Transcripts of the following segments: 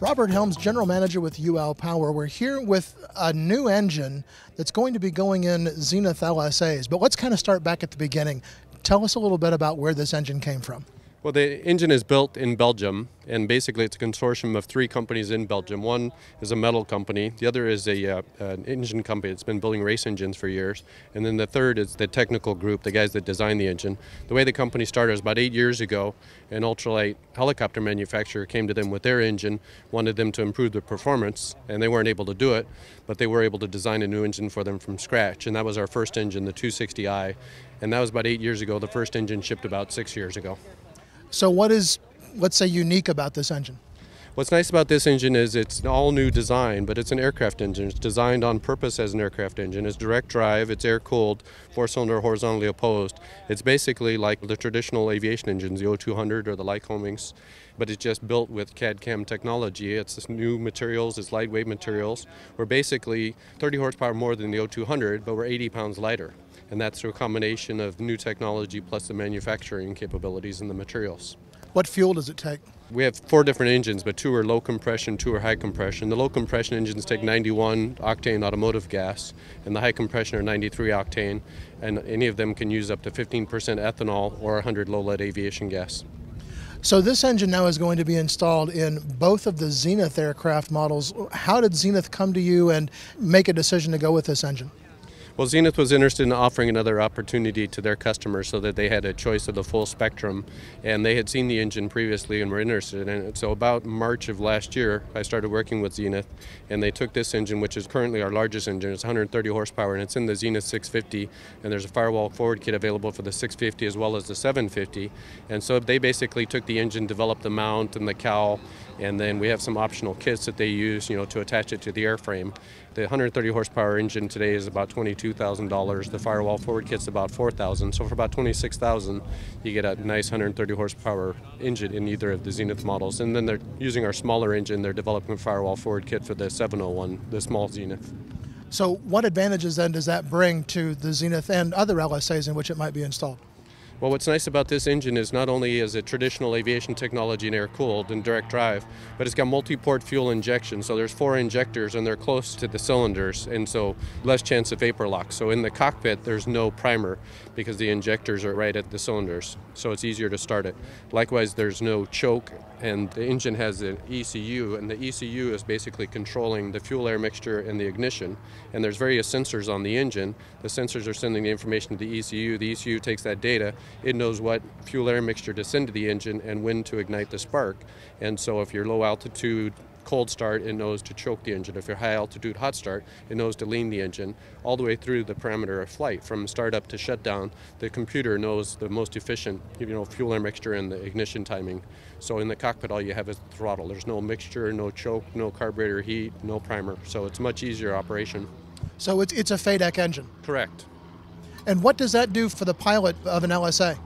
Robert Helms, General Manager with UL Power. We're here with a new engine that's going to be going in Zenith LSAs. But let's kind of start back at the beginning. Tell us a little bit about where this engine came from. Well, the engine is built in Belgium, and basically it's a consortium of three companies in Belgium. One is a metal company, the other is a uh, an engine company that's been building race engines for years, and then the third is the technical group, the guys that design the engine. The way the company started was about eight years ago. An ultralight helicopter manufacturer came to them with their engine, wanted them to improve the performance, and they weren't able to do it, but they were able to design a new engine for them from scratch, and that was our first engine, the 260i, and that was about eight years ago. The first engine shipped about six years ago. So, what is, let's say, unique about this engine? What's nice about this engine is it's an all new design, but it's an aircraft engine. It's designed on purpose as an aircraft engine. It's direct drive, it's air cooled, four cylinder horizontally opposed. It's basically like the traditional aviation engines, the O200 or the Lycomings, but it's just built with CAD CAM technology. It's new materials, it's lightweight materials. We're basically 30 horsepower more than the O200, but we're 80 pounds lighter and that's through a combination of new technology plus the manufacturing capabilities and the materials. What fuel does it take? We have four different engines, but two are low compression, two are high compression. The low compression engines take 91 octane automotive gas, and the high compression are 93 octane, and any of them can use up to 15% ethanol or 100 low lead aviation gas. So this engine now is going to be installed in both of the Zenith aircraft models. How did Zenith come to you and make a decision to go with this engine? Well, Zenith was interested in offering another opportunity to their customers so that they had a choice of the full spectrum. And they had seen the engine previously and were interested in it. So, about March of last year, I started working with Zenith, and they took this engine, which is currently our largest engine. It's 130 horsepower, and it's in the Zenith 650. And there's a firewall forward kit available for the 650 as well as the 750. And so, they basically took the engine, developed the mount and the cowl, and then we have some optional kits that they use, you know, to attach it to the airframe. The 130 horsepower engine today is about $22,000. The firewall forward kit's about $4,000. So for about $26,000, you get a nice 130 horsepower engine in either of the Zenith models. And then they're using our smaller engine. They're developing a firewall forward kit for the 701, the small Zenith. So what advantages then does that bring to the Zenith and other LSAs in which it might be installed? Well, what's nice about this engine is not only is it traditional aviation technology and air cooled and direct drive, but it's got multi-port fuel injection. So there's four injectors and they're close to the cylinders, and so less chance of vapor lock. So in the cockpit, there's no primer because the injectors are right at the cylinders, so it's easier to start it. Likewise, there's no choke, and the engine has an ECU, and the ECU is basically controlling the fuel air mixture and the ignition. And there's various sensors on the engine. The sensors are sending the information to the ECU. The ECU takes that data it knows what fuel air mixture to send to the engine and when to ignite the spark. And so if you're low altitude cold start, it knows to choke the engine. If you're high altitude hot start, it knows to lean the engine all the way through the parameter of flight. From startup to shutdown, the computer knows the most efficient you know, fuel air mixture and the ignition timing. So in the cockpit, all you have is throttle. There's no mixture, no choke, no carburetor heat, no primer. So it's much easier operation. So it's, it's a FADEC engine? Correct. And what does that do for the pilot of an LSA?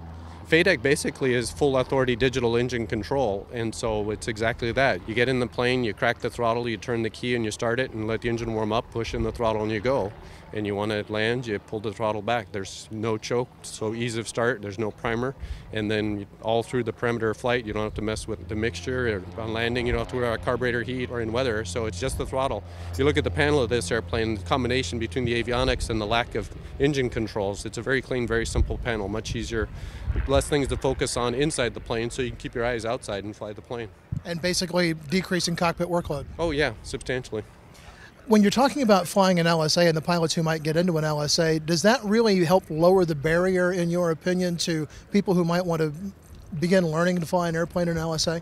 FADEC basically is full authority digital engine control, and so it's exactly that. You get in the plane, you crack the throttle, you turn the key, and you start it, and let the engine warm up, push in the throttle, and you go. And you want to land, you pull the throttle back. There's no choke, so ease of start. There's no primer, and then all through the perimeter of flight, you don't have to mess with the mixture. On landing, you don't have to worry about carburetor heat or in weather. So it's just the throttle. If you look at the panel of this airplane, the combination between the avionics and the lack of engine controls, it's a very clean, very simple panel, much easier less things to focus on inside the plane so you can keep your eyes outside and fly the plane. And basically decreasing cockpit workload. Oh, yeah, substantially. When you're talking about flying an LSA and the pilots who might get into an LSA, does that really help lower the barrier, in your opinion, to people who might want to begin learning to fly an airplane in an LSA?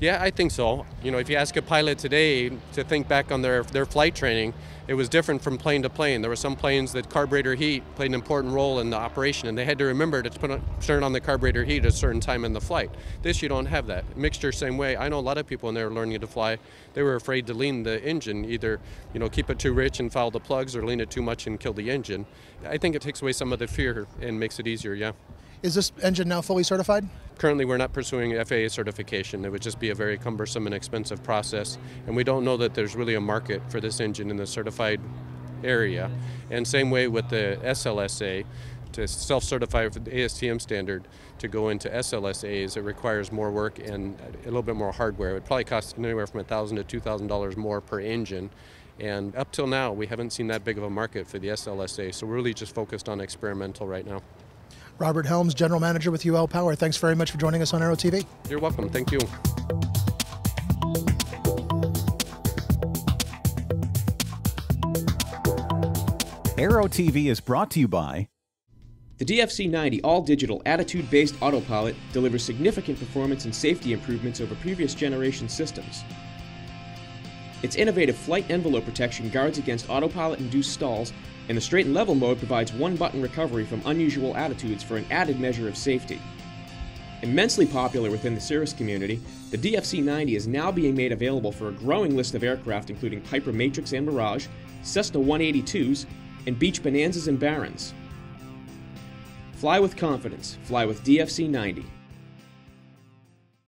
Yeah, I think so. You know, if you ask a pilot today to think back on their, their flight training, it was different from plane to plane. There were some planes that carburetor heat played an important role in the operation, and they had to remember to put turn on the carburetor heat at a certain time in the flight. This, you don't have that. Mixture, same way. I know a lot of people when they were learning to fly, they were afraid to lean the engine, either, you know, keep it too rich and foul the plugs, or lean it too much and kill the engine. I think it takes away some of the fear and makes it easier, yeah. Is this engine now fully certified? Currently, we're not pursuing FAA certification. It would just be a very cumbersome and expensive process, and we don't know that there's really a market for this engine in the certified area. And same way with the SLSA, to self-certify for the ASTM standard to go into SLSAs, it requires more work and a little bit more hardware. It would probably cost anywhere from 1,000 to $2,000 more per engine. And up till now, we haven't seen that big of a market for the SLSA, so we're really just focused on experimental right now. Robert Helms, General Manager with UL Power, thanks very much for joining us on Aero TV. You're welcome. Thank you. Aero TV is brought to you by the DFC 90 all digital attitude based autopilot delivers significant performance and safety improvements over previous generation systems. Its innovative flight envelope protection guards against autopilot induced stalls, and the straight and level mode provides one button recovery from unusual attitudes for an added measure of safety. Immensely popular within the Cirrus community, the DFC 90 is now being made available for a growing list of aircraft including Piper Matrix and Mirage, Cessna 182s, and Beech Bonanzas and Barons. Fly with confidence. Fly with DFC 90.